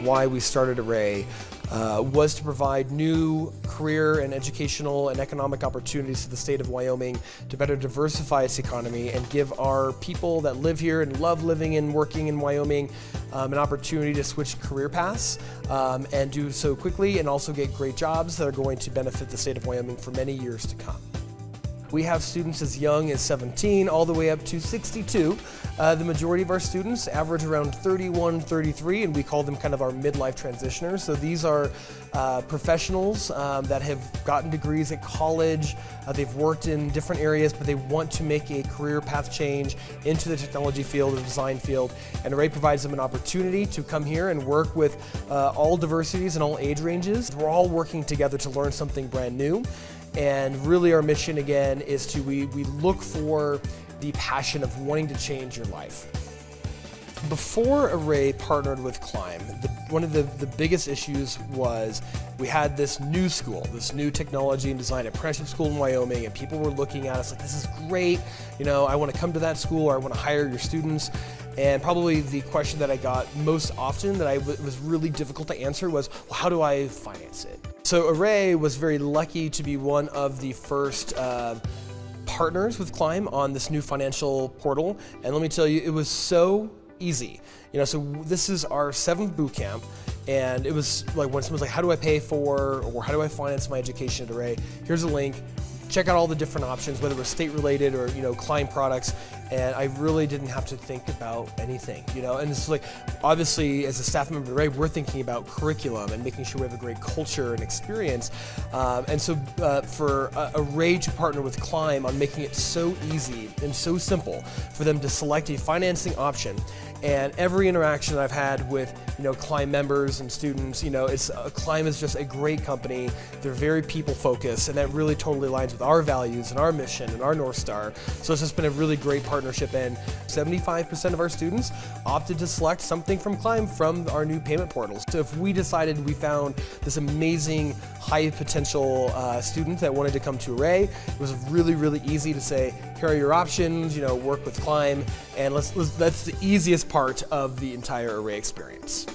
why we started Array uh, was to provide new career and educational and economic opportunities to the state of Wyoming to better diversify its economy and give our people that live here and love living and working in Wyoming um, an opportunity to switch career paths um, and do so quickly and also get great jobs that are going to benefit the state of Wyoming for many years to come. We have students as young as 17 all the way up to 62. Uh, the majority of our students average around 31, 33, and we call them kind of our midlife transitioners. So these are uh, professionals um, that have gotten degrees at college, uh, they've worked in different areas, but they want to make a career path change into the technology field or design field. And Array provides them an opportunity to come here and work with uh, all diversities and all age ranges. We're all working together to learn something brand new. And really our mission again is to, we, we look for the passion of wanting to change your life. Before Array partnered with Climb, the, one of the, the biggest issues was we had this new school, this new technology and design apprenticeship school in Wyoming, and people were looking at us like, this is great, you know, I want to come to that school or I want to hire your students. And probably the question that I got most often that I was really difficult to answer was, well, how do I finance it? So Array was very lucky to be one of the first uh, partners with Climb on this new financial portal. And let me tell you, it was so easy. You know, so this is our seventh boot camp. And it was like when someone's like, how do I pay for or how do I finance my education at Array? Here's a link check out all the different options, whether it was state related or you know Climb products, and I really didn't have to think about anything, you know. And it's like, obviously, as a staff member, right, we're thinking about curriculum and making sure we have a great culture and experience. Um, and so, uh, for a, Array to partner with Climb on making it so easy and so simple for them to select a financing option, and every interaction that I've had with you know Climb members and students, you know, it's uh, Climb is just a great company. They're very people focused, and that really totally aligns with our values and our mission and our North Star. So it's just been a really great partnership and 75% of our students opted to select something from Climb from our new payment portals. So if we decided we found this amazing high potential uh, student that wanted to come to Array, it was really, really easy to say, here are your options, you know, work with Climb, and let's, let's that's the easiest part of the entire Array experience.